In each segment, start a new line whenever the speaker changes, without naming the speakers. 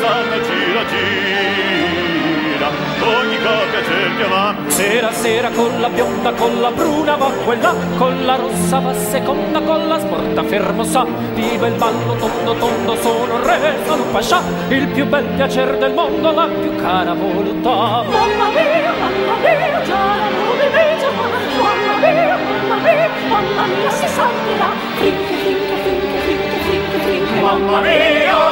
salta gira gira. Ogni coppia cerchia va
Sera sera con la bionda, con la bruna va quella, con la rossa va seconda, con la sporta fermo sa. Viva il ballo tondo tondo, sono re, sono pascià, il più bel piacer del mondo, la più cara volontà.
Mamma mia, mamma mia, già la movimento Mamma mia, mamma mia, mamma mia, si salterà. Frinche, frinche, frinche, frinche, frinche, frinche
mamma mia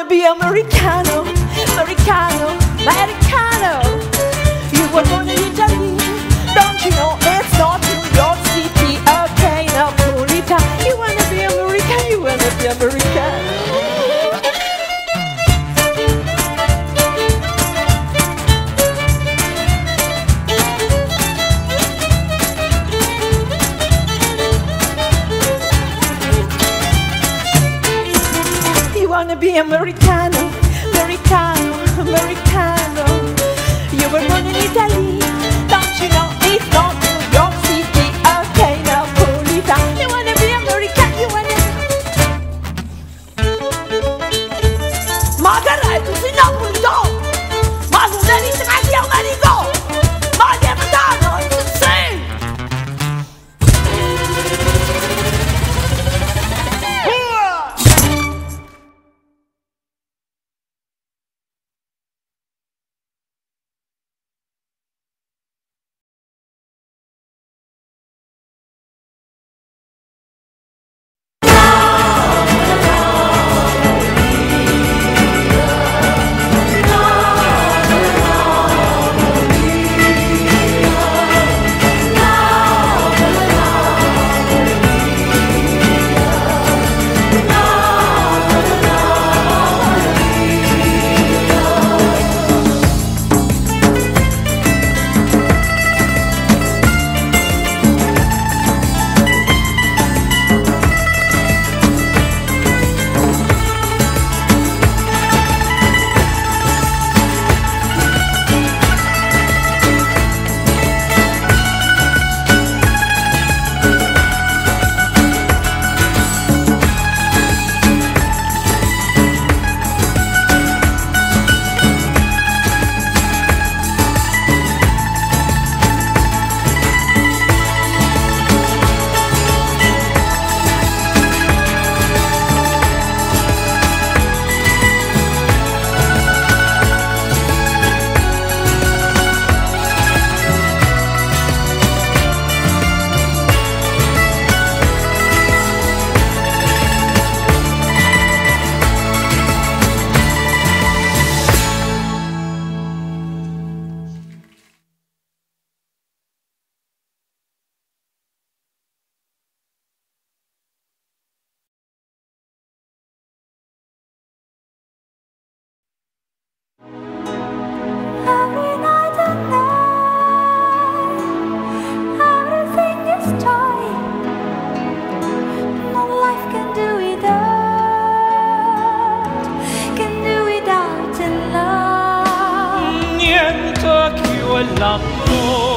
wanna be Americano, Americano, Americano wanna be Americano, Americano, Americano. You were born in Italy,
quell'attore